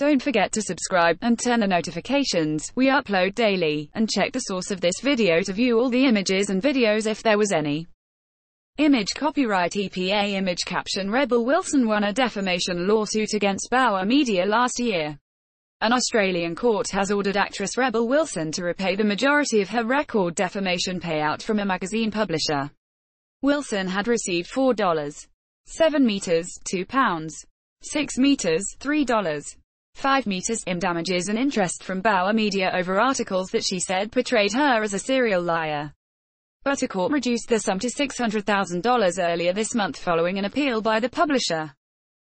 Don't forget to subscribe, and turn the notifications, we upload daily, and check the source of this video to view all the images and videos if there was any. Image copyright EPA image caption Rebel Wilson won a defamation lawsuit against Bauer Media last year. An Australian court has ordered actress Rebel Wilson to repay the majority of her record defamation payout from a magazine publisher. Wilson had received $4. 7 meters, 2 pounds. 6 meters, $3. 5 meters in damages and interest from Bauer Media over articles that she said portrayed her as a serial liar. But a court reduced the sum to $600,000 earlier this month following an appeal by the publisher.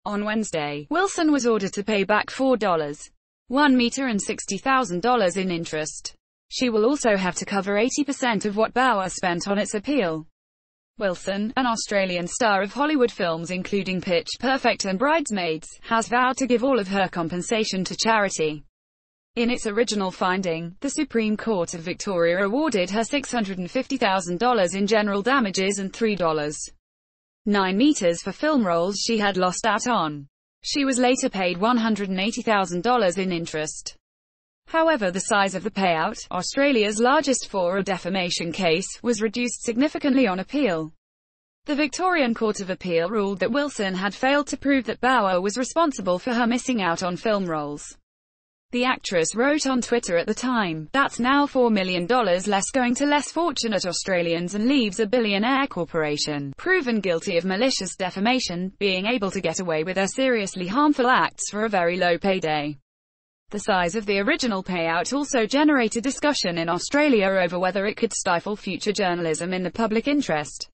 On Wednesday, Wilson was ordered to pay back $4. 1 meter and $60,000 in interest. She will also have to cover 80% of what Bauer spent on its appeal. Wilson, an Australian star of Hollywood films including Pitch Perfect and Bridesmaids, has vowed to give all of her compensation to charity. In its original finding, the Supreme Court of Victoria awarded her $650,000 in general damages and $3.9 meters for film roles she had lost out on. She was later paid $180,000 in interest. However the size of the payout, Australia's largest for a defamation case, was reduced significantly on appeal. The Victorian Court of Appeal ruled that Wilson had failed to prove that Bauer was responsible for her missing out on film roles. The actress wrote on Twitter at the time, that's now $4 million less going to less fortunate Australians and leaves a billionaire corporation, proven guilty of malicious defamation, being able to get away with their seriously harmful acts for a very low payday. The size of the original payout also generated discussion in Australia over whether it could stifle future journalism in the public interest.